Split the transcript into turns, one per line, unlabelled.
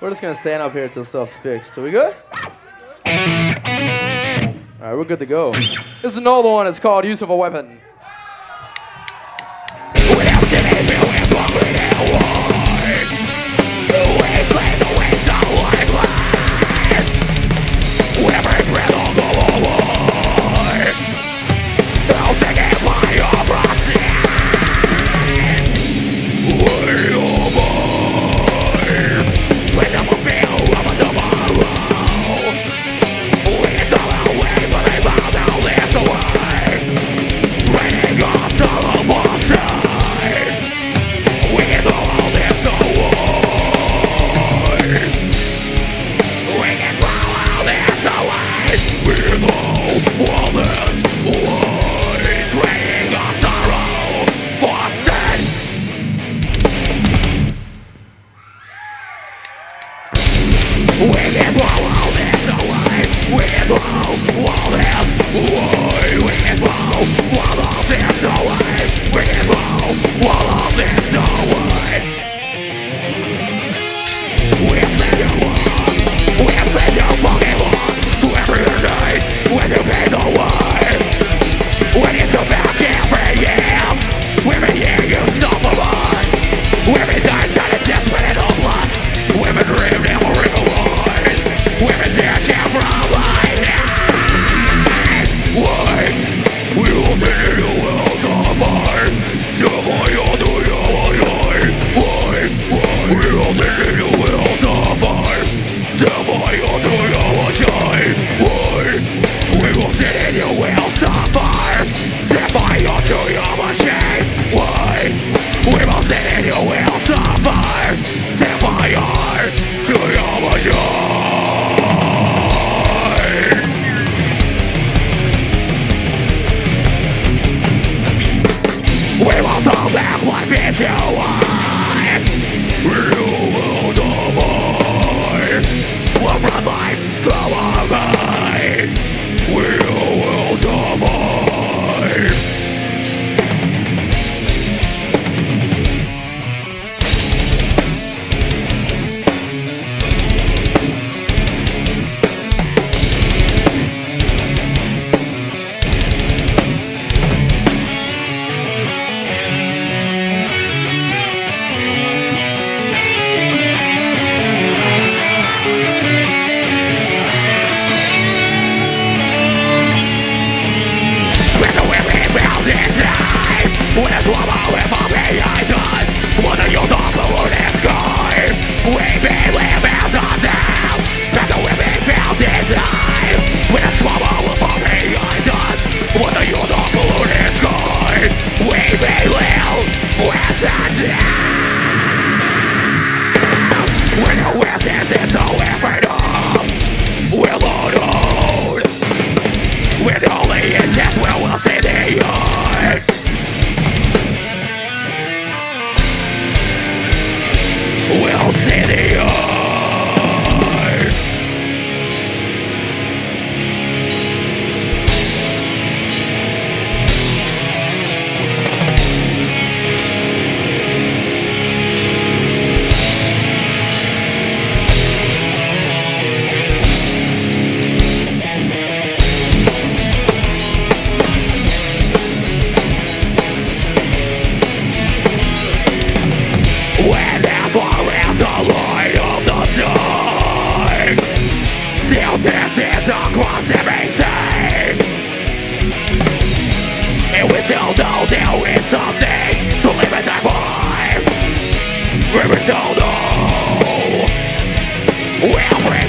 We're just gonna stand up here until stuff's fixed. Are we good? Alright, we're good to go. This is another one. It's called Use of a Weapon.
All is void with evil All of this away With evil All of this away We feed the one We feed the fucking one every night When you pay the way We need to back every year Every year you stop from Every night's at desperate of us Women dream never realize Women dare we want some back what fit you want will die. We'll the vibes we to life. Obsidian still know there is something to live and die for. We still know. We'll